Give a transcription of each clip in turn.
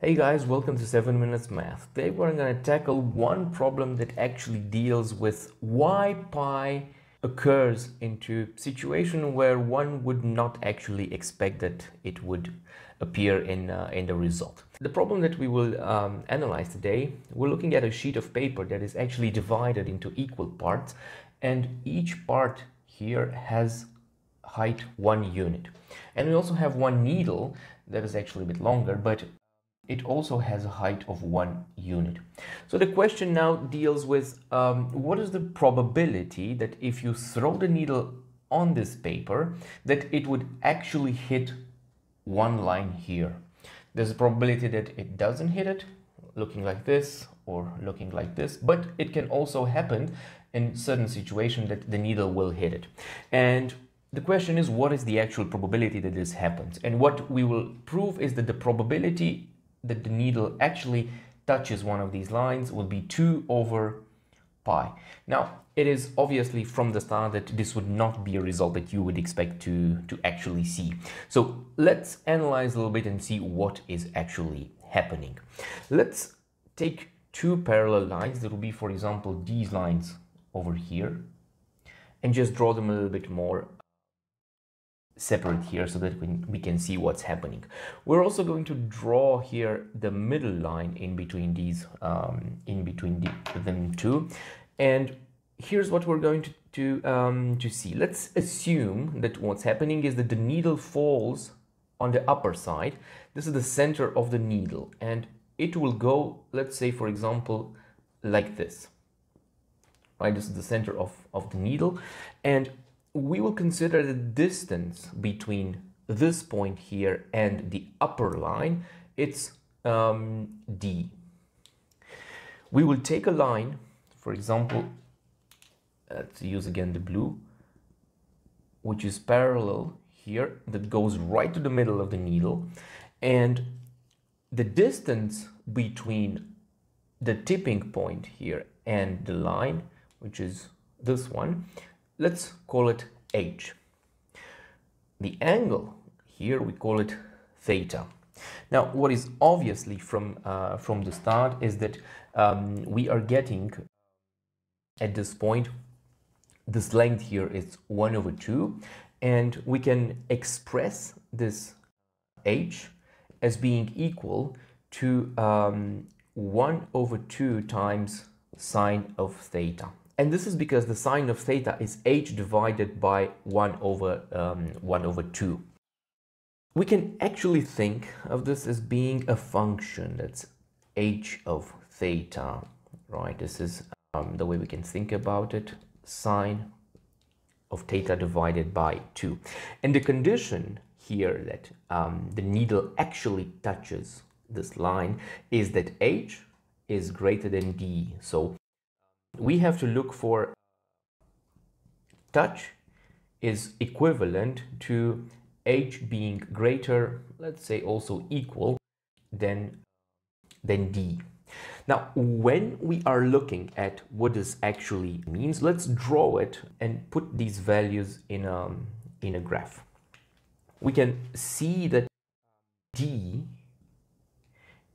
Hey guys, welcome to 7 Minutes Math. Today we're going to tackle one problem that actually deals with why pi occurs into situation where one would not actually expect that it would appear in, uh, in the result. The problem that we will um, analyze today, we're looking at a sheet of paper that is actually divided into equal parts and each part here has height one unit. And we also have one needle that is actually a bit longer, but it also has a height of one unit. So the question now deals with um, what is the probability that if you throw the needle on this paper that it would actually hit one line here. There's a probability that it doesn't hit it, looking like this or looking like this, but it can also happen in certain situation that the needle will hit it. And the question is what is the actual probability that this happens? And what we will prove is that the probability that the needle actually touches one of these lines will be 2 over pi. Now, it is obviously from the start that this would not be a result that you would expect to, to actually see. So let's analyze a little bit and see what is actually happening. Let's take two parallel lines. That will be, for example, these lines over here and just draw them a little bit more separate here so that we, can see what's happening. We're also going to draw here the middle line in between these, um, in between the, them two. And here's what we're going to, to, um, to see. Let's assume that what's happening is that the needle falls on the upper side. This is the center of the needle and it will go, let's say, for example, like this. Right, this is the center of, of the needle. And we will consider the distance between this point here and the upper line. It's um, D. We will take a line, for example, let's use again the blue, which is parallel here, that goes right to the middle of the needle. And the distance between the tipping point here and the line, which is this one, let's call it h. The angle here we call it theta. Now what is obviously from uh, from the start is that um, we are getting at this point this length here is 1 over 2 and we can express this h as being equal to um, 1 over 2 times sine of theta. And this is because the sine of theta is h divided by 1 over, um, 1 over 2. We can actually think of this as being a function that's h of theta, right? This is um, the way we can think about it, sine of theta divided by 2. And the condition here that um, the needle actually touches this line is that h is greater than d. So we have to look for touch is equivalent to h being greater, let's say also equal than, than d. Now, when we are looking at what this actually means, let's draw it and put these values in a, in a graph. We can see that d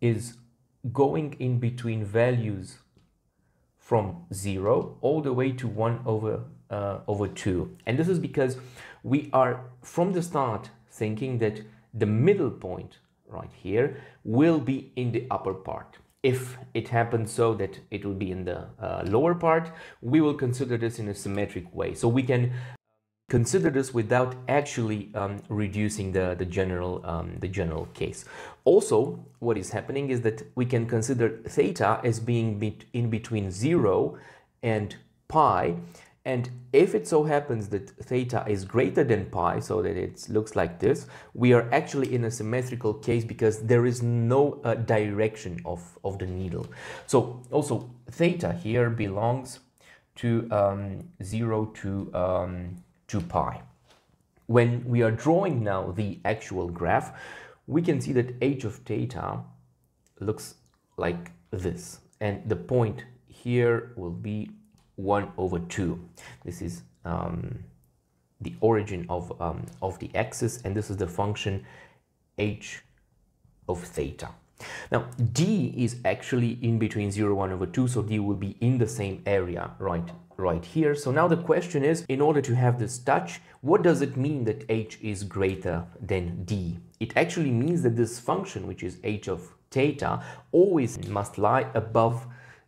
is going in between values from 0 all the way to 1 over, uh, over 2. And this is because we are from the start thinking that the middle point right here will be in the upper part. If it happens so that it will be in the uh, lower part, we will consider this in a symmetric way. So we can consider this without actually um, reducing the, the, general, um, the general case. Also, what is happening is that we can consider theta as being be in between 0 and pi. And if it so happens that theta is greater than pi, so that it looks like this, we are actually in a symmetrical case because there is no uh, direction of, of the needle. So also theta here belongs to um, 0 to um, 2 pi. When we are drawing now the actual graph, we can see that h of theta looks like this. And the point here will be 1 over 2. This is um, the origin of, um, of the axis, and this is the function h of theta. Now, D is actually in between 0, 1 over 2, so D will be in the same area right, right here. So now the question is, in order to have this touch, what does it mean that H is greater than D? It actually means that this function, which is H of theta, always must lie above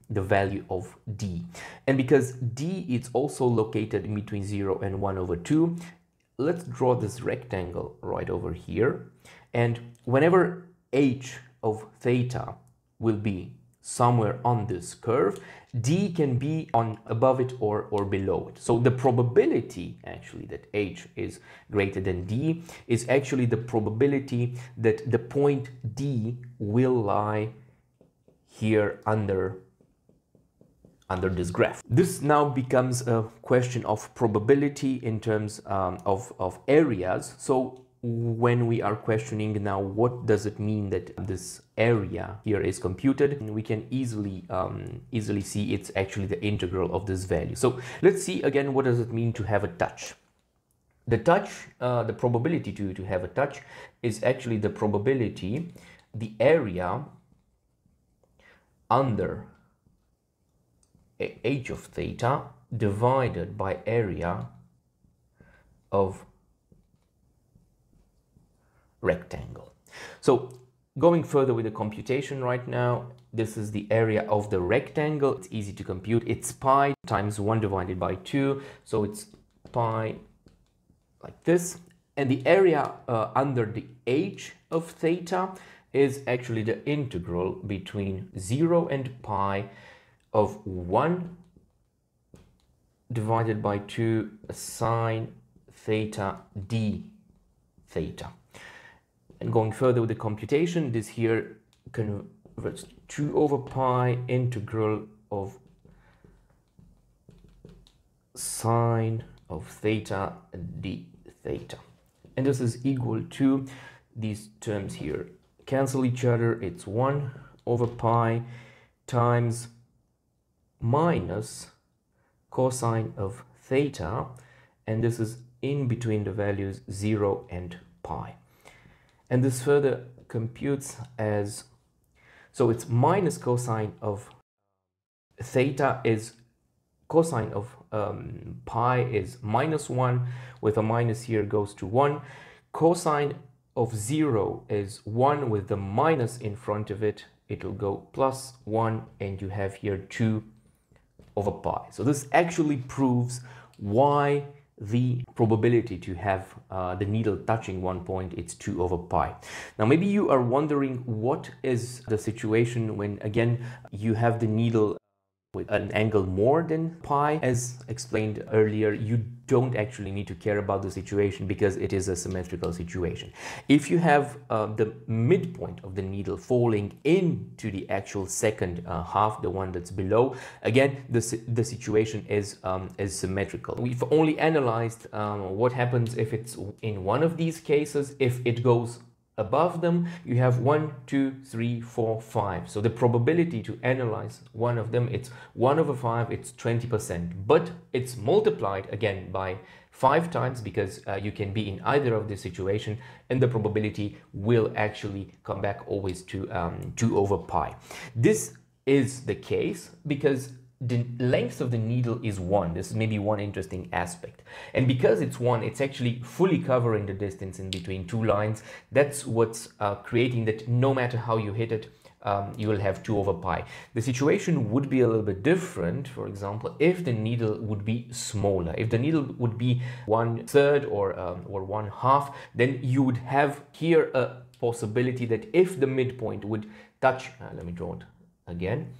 the value of d. And because d is also located in between 0 and 1 over 2, let's draw this rectangle right over here. And whenever h of theta will be somewhere on this curve, d can be on above it or, or below it. So the probability actually that h is greater than d is actually the probability that the point d will lie here under under this graph. This now becomes a question of probability in terms um, of, of areas. So when we are questioning now what does it mean that this area here is computed we can easily um, easily see it's actually the integral of this value. So let's see again what does it mean to have a touch? The touch uh, the probability to to have a touch is actually the probability the area under h of theta divided by area of rectangle. So going further with the computation right now, this is the area of the rectangle. It's easy to compute. It's pi times 1 divided by 2. So it's pi like this. And the area uh, under the h of theta is actually the integral between 0 and pi of 1 divided by 2 sine theta d theta. And going further with the computation, this here converts 2 over pi integral of sine of theta d theta. And this is equal to these terms here cancel each other. It's 1 over pi times minus cosine of theta and this is in between the values 0 and pi. And this further computes as, so it's minus cosine of theta is cosine of um, pi is minus 1 with a minus here goes to 1 cosine of 0 is 1 with the minus in front of it it will go plus 1 and you have here 2 over pi. So this actually proves why the probability to have uh, the needle touching one point it's 2 over pi. Now maybe you are wondering what is the situation when again you have the needle with an angle more than pi. As explained earlier, you don't actually need to care about the situation because it is a symmetrical situation. If you have uh, the midpoint of the needle falling into the actual second uh, half, the one that's below, again, the, the situation is, um, is symmetrical. We've only analyzed um, what happens if it's in one of these cases, if it goes above them you have one two three four five. So the probability to analyze one of them it's one over five it's 20 percent. But it's multiplied again by five times because uh, you can be in either of the situation and the probability will actually come back always to um, 2 over pi. This is the case because the length of the needle is one. This is maybe one interesting aspect. And because it's one, it's actually fully covering the distance in between two lines. That's what's uh, creating that no matter how you hit it, um, you will have 2 over pi. The situation would be a little bit different, for example, if the needle would be smaller. If the needle would be one third or, um, or one half, then you would have here a possibility that if the midpoint would touch, uh, let me draw it again,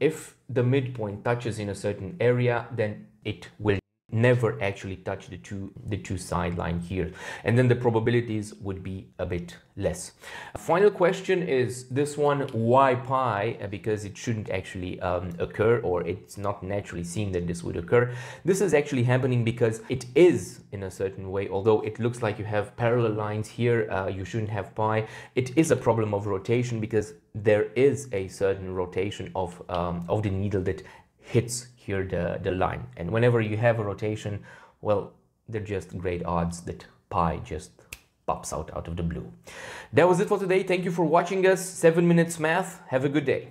if the midpoint touches in a certain area, then it will never actually touch the two the two sideline here. And then the probabilities would be a bit less. Final question is this one why pi? Uh, because it shouldn't actually um, occur or it's not naturally seen that this would occur. This is actually happening because it is in a certain way although it looks like you have parallel lines here uh, you shouldn't have pi. It is a problem of rotation because there is a certain rotation of um, of the needle that hits here the, the line. And whenever you have a rotation, well, they're just great odds that pi just pops out out of the blue. That was it for today. Thank you for watching us. 7 Minutes Math. Have a good day.